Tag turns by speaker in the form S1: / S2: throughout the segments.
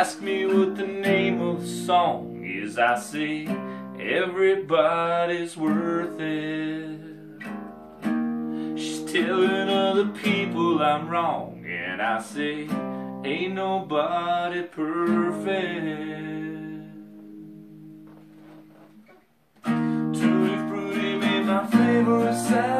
S1: asked me what the name of the song is. I say, everybody's worth it. She's telling other people I'm wrong, and I say, ain't nobody perfect. Tutti Frutti made my favorite sounds.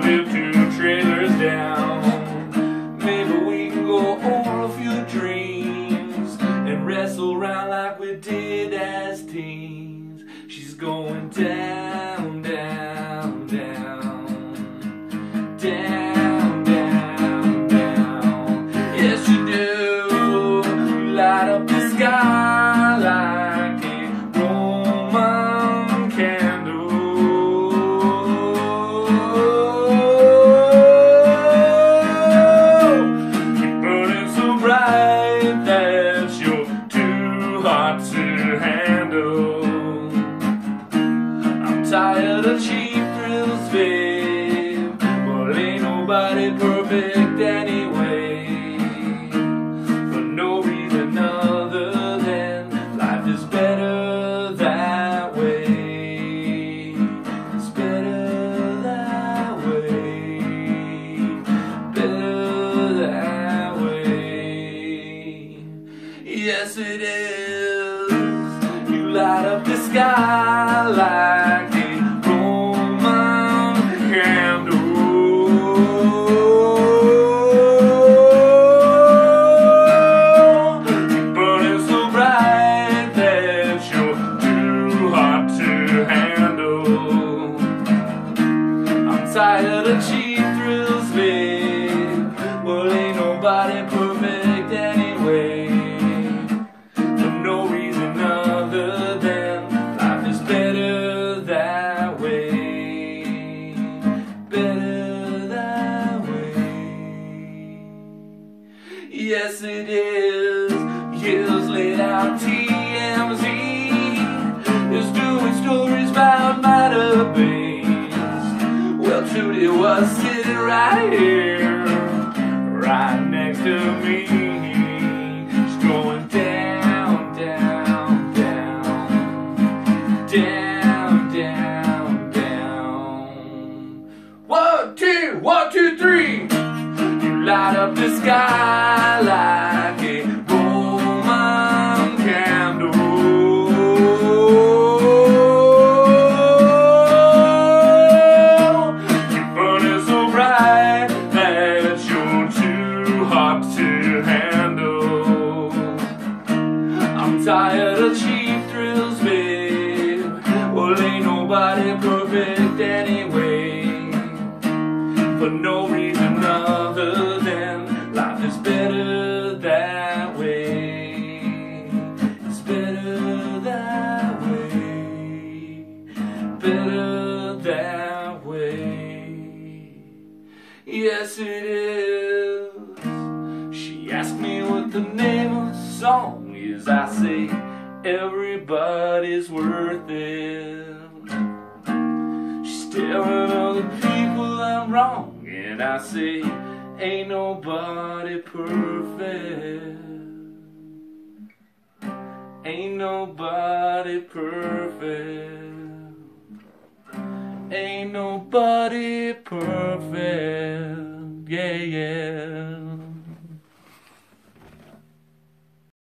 S1: Live two trailers down. Maybe we can go over a few dreams and wrestle around like we did as teens. She's going down, down, down, down, tired of cheap thrills, babe, but ain't nobody perfect anyway. For no reason other than life is better that way. It's better that way. Better that way. Yes, it is. You light up the sky Yes, it is. Years out, TMZ is doing stories about matter bass. Well, Trudy was sitting right here, right next to me. She's going down, down, down, down, down, down. One, two, one, two, three. You light up the sky of cheap thrills, babe. Well, ain't nobody perfect anyway. For no reason other than life is better that way. It's better that way. Better that way. Yes, it is. She asked me what the name of the song is. I say, everybody's worth it. She's telling other people I'm wrong, and I say, ain't nobody perfect. Ain't nobody perfect. Ain't nobody perfect. Yeah, yeah.